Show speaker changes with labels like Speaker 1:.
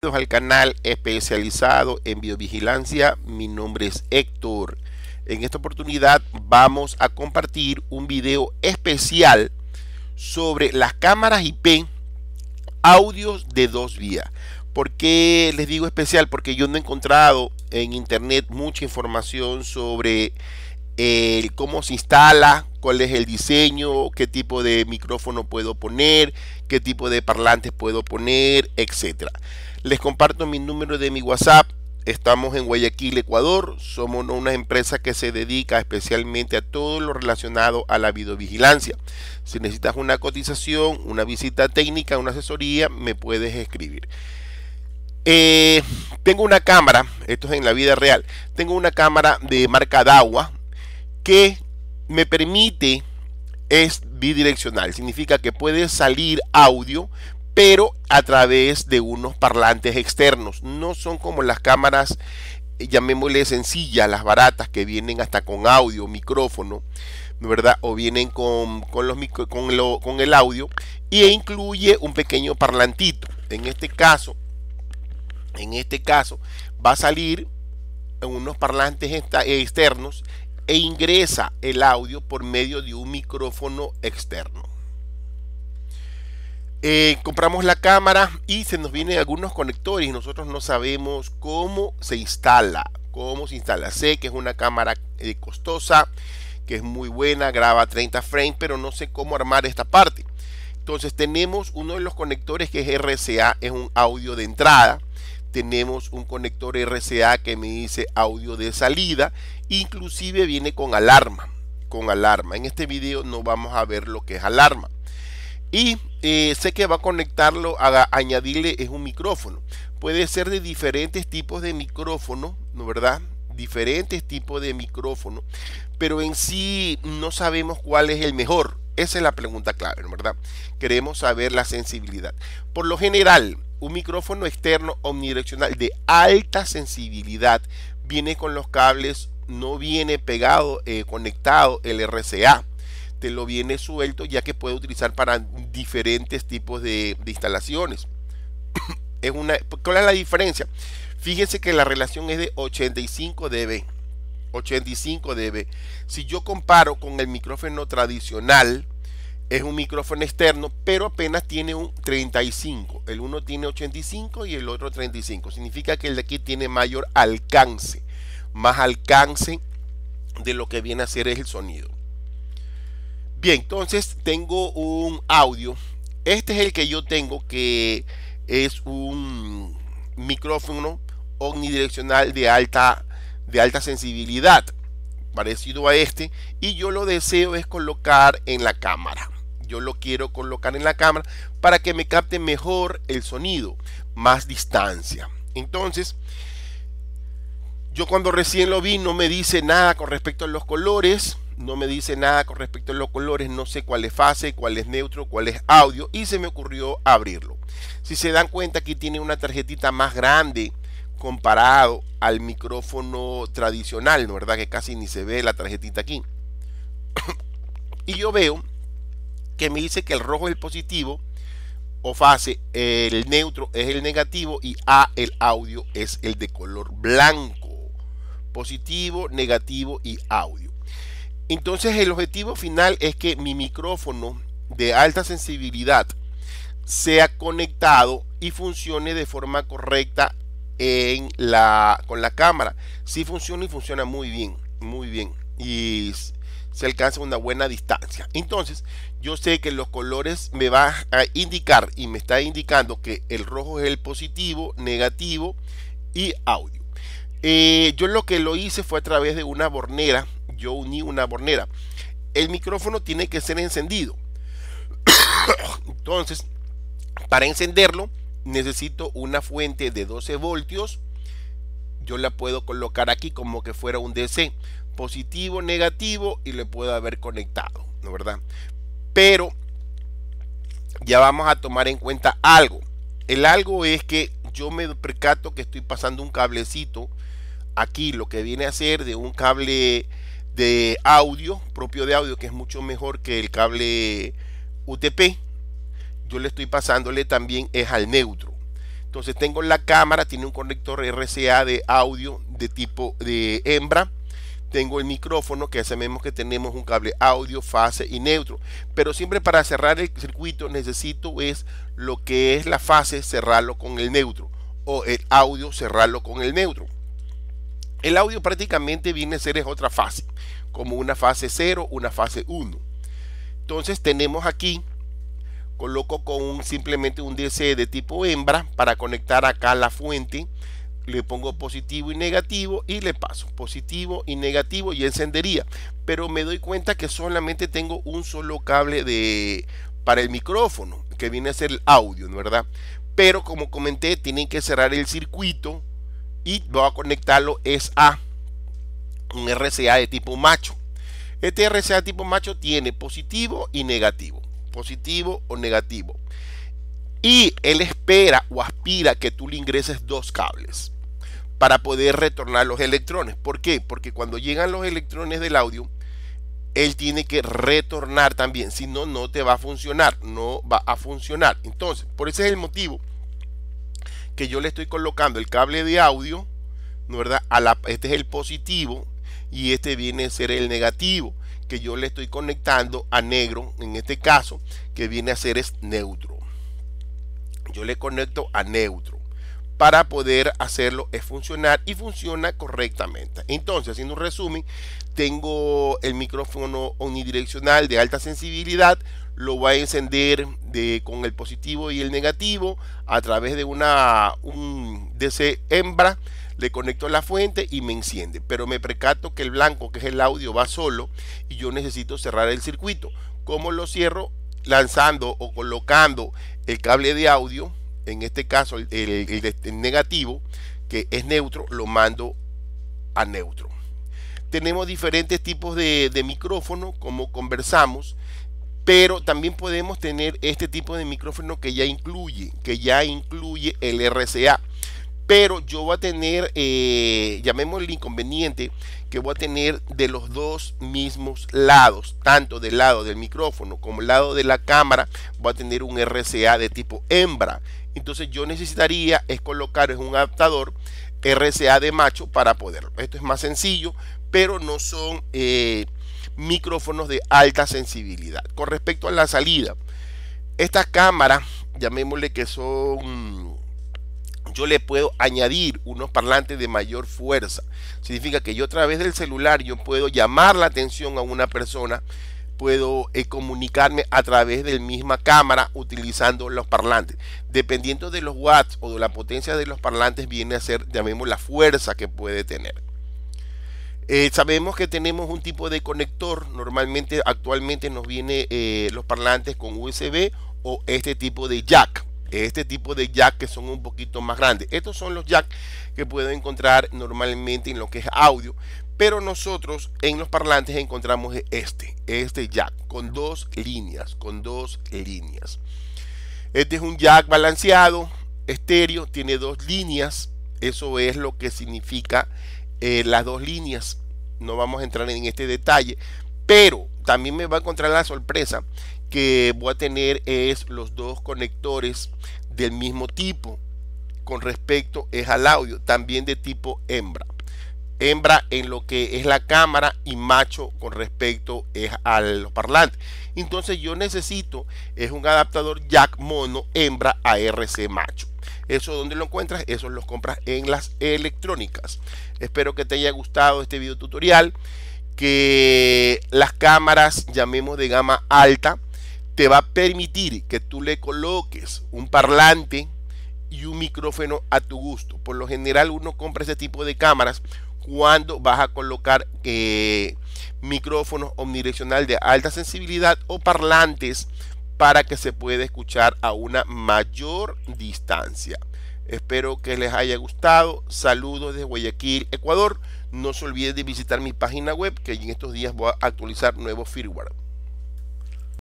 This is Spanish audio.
Speaker 1: al canal especializado en biovigilancia. Mi nombre es Héctor. En esta oportunidad vamos a compartir un video especial sobre las cámaras IP audios de dos vías. ¿Por qué les digo especial? Porque yo no he encontrado en internet mucha información sobre el cómo se instala, cuál es el diseño, qué tipo de micrófono puedo poner, qué tipo de parlantes puedo poner, etcétera. Les comparto mi número de mi WhatsApp. Estamos en Guayaquil, Ecuador. Somos una empresa que se dedica especialmente a todo lo relacionado a la videovigilancia. Si necesitas una cotización, una visita técnica, una asesoría, me puedes escribir. Eh, tengo una cámara, esto es en la vida real, tengo una cámara de marca Dawa que me permite, es bidireccional, significa que puede salir audio, pero a través de unos parlantes externos. No son como las cámaras, llamémosle sencillas, las baratas que vienen hasta con audio, micrófono, ¿verdad? O vienen con, con, los, con, con el audio e incluye un pequeño parlantito. En este caso, en este caso, va a salir en unos parlantes externos e ingresa el audio por medio de un micrófono externo. Eh, compramos la cámara y se nos vienen algunos conectores y nosotros no sabemos cómo se instala. Cómo se instala. Sé que es una cámara eh, costosa, que es muy buena, graba 30 frames, pero no sé cómo armar esta parte. Entonces tenemos uno de los conectores que es RCA, es un audio de entrada. Tenemos un conector RCA que me dice audio de salida. Inclusive viene con alarma. Con alarma. En este video no vamos a ver lo que es alarma. Y eh, sé que va a conectarlo, a, añadirle es un micrófono. Puede ser de diferentes tipos de micrófono, ¿no verdad? Diferentes tipos de micrófono, pero en sí no sabemos cuál es el mejor. Esa es la pregunta clave, ¿no verdad? Queremos saber la sensibilidad. Por lo general, un micrófono externo omnidireccional de alta sensibilidad viene con los cables, no viene pegado, eh, conectado el RCA te lo viene suelto ya que puede utilizar para diferentes tipos de, instalaciones. es una, ¿Cuál es la diferencia? Fíjense que la relación es de 85 dB. 85 dB. Si yo comparo con el micrófono tradicional, es un micrófono externo, pero apenas tiene un 35. El uno tiene 85 y el otro 35. Significa que el de aquí tiene mayor alcance, más alcance de lo que viene a ser el sonido. Bien, entonces tengo un audio. Este es el que yo tengo que es un micrófono omnidireccional de alta, de alta sensibilidad, parecido a este, y yo lo deseo es colocar en la cámara. Yo lo quiero colocar en la cámara para que me capte mejor el sonido, más distancia. Entonces, yo cuando recién lo vi no me dice nada con respecto a los colores no me dice nada con respecto a los colores, no sé cuál es fase, cuál es neutro, cuál es audio y se me ocurrió abrirlo. Si se dan cuenta aquí tiene una tarjetita más grande comparado al micrófono tradicional, ¿no verdad? Que casi ni se ve la tarjetita aquí. y yo veo que me dice que el rojo es el positivo o fase, el neutro es el negativo y A el audio es el de color blanco. Positivo, negativo y audio. Entonces el objetivo final es que mi micrófono de alta sensibilidad sea conectado y funcione de forma correcta en la, con la cámara. Si funciona y funciona muy bien, muy bien. Y se alcanza una buena distancia. Entonces, yo sé que los colores me van a indicar y me está indicando que el rojo es el positivo, negativo y audio. Eh, yo lo que lo hice fue a través de una bornera yo uní una bornera. El micrófono tiene que ser encendido. Entonces, para encenderlo, necesito una fuente de 12 voltios. Yo la puedo colocar aquí como que fuera un DC. Positivo, negativo y le puedo haber conectado, ¿no verdad? Pero ya vamos a tomar en cuenta algo. El algo es que yo me percato que estoy pasando un cablecito aquí, lo que viene a ser de un cable de audio, propio de audio, que es mucho mejor que el cable UTP, yo le estoy pasándole también es al neutro. Entonces tengo la cámara, tiene un conector RCA de audio de tipo de hembra. Tengo el micrófono que sabemos que tenemos un cable audio, fase y neutro. Pero siempre para cerrar el circuito necesito es lo que es la fase cerrarlo con el neutro o el audio cerrarlo con el neutro. El audio prácticamente viene a ser es otra fase, como una fase 0, una fase 1. Entonces tenemos aquí coloco con simplemente un DC de tipo hembra para conectar acá la fuente le pongo positivo y negativo y le paso positivo y negativo y encendería pero me doy cuenta que solamente tengo un solo cable de para el micrófono que viene a ser el audio verdad pero como comenté tienen que cerrar el circuito y voy a conectarlo es a un RCA de tipo macho este RCA tipo macho tiene positivo y negativo positivo o negativo. Y él espera o aspira que tú le ingreses dos cables para poder retornar los electrones. ¿Por qué? Porque cuando llegan los electrones del audio, él tiene que retornar también. Si no, no te va a funcionar. No va a funcionar. Entonces, por ese es el motivo que yo le estoy colocando el cable de audio, ¿no verdad? A la, este es el positivo y este viene a ser el negativo que yo le estoy conectando a negro, en este caso, que viene a ser es neutro. Yo le conecto a neutro para poder hacerlo es funcionar y funciona correctamente. Entonces, haciendo un resumen, tengo el micrófono unidireccional de alta sensibilidad, lo voy a encender de, con el positivo y el negativo a través de una un DC hembra le conecto la fuente y me enciende. Pero me precato que el blanco, que es el audio, va solo y yo necesito cerrar el circuito. ¿Cómo lo cierro? Lanzando o colocando el cable de audio, en este caso el, negativo, que es neutro, lo mando a neutro. Tenemos diferentes tipos de, micrófono, como conversamos, pero también podemos tener este tipo de micrófono que ya incluye, que ya incluye el RCA pero yo voy a tener, eh, llamémosle el inconveniente, que voy a tener de los dos mismos lados, tanto del lado del micrófono como el lado de la cámara, voy a tener un RCA de tipo hembra. Entonces yo necesitaría es colocar un adaptador RCA de macho para poderlo. Esto es más sencillo, pero no son eh, micrófonos de alta sensibilidad. Con respecto a la salida, estas cámaras, llamémosle que son yo le puedo añadir unos parlantes de mayor fuerza. Significa que yo a través del celular yo puedo llamar la atención a una persona, puedo eh, comunicarme a través de la misma cámara utilizando los parlantes. Dependiendo de los watts o de la potencia de los parlantes viene a ser, llamemos la fuerza que puede tener. Eh, sabemos que tenemos un tipo de conector, normalmente actualmente nos viene eh, los parlantes con USB o este tipo de jack este tipo de jack que son un poquito más grandes. Estos son los jack que puedo encontrar normalmente en lo que es audio, pero nosotros en los parlantes encontramos este, este jack con dos líneas, con dos líneas. Este es un jack balanceado, estéreo, tiene dos líneas. Eso es lo que significa eh, las dos líneas. No vamos a entrar en este detalle, pero también me va a encontrar la sorpresa que voy a tener es los dos conectores del mismo tipo con respecto es al audio también de tipo hembra hembra en lo que es la cámara y macho con respecto es a los parlantes. Entonces yo necesito es un adaptador jack mono hembra a RC macho. Eso donde lo encuentras eso lo compras en las electrónicas. Espero que te haya gustado este video tutorial que las cámaras llamemos de gama alta te va a permitir que tú le coloques un parlante y un micrófono a tu gusto. Por lo general uno compra ese tipo de cámaras cuando vas a colocar eh, micrófonos omnidireccional de alta sensibilidad o parlantes para que se pueda escuchar a una mayor distancia. Espero que les haya gustado. Saludos desde Guayaquil, Ecuador. No se olviden de visitar mi página web que en estos días voy a actualizar nuevo firmware.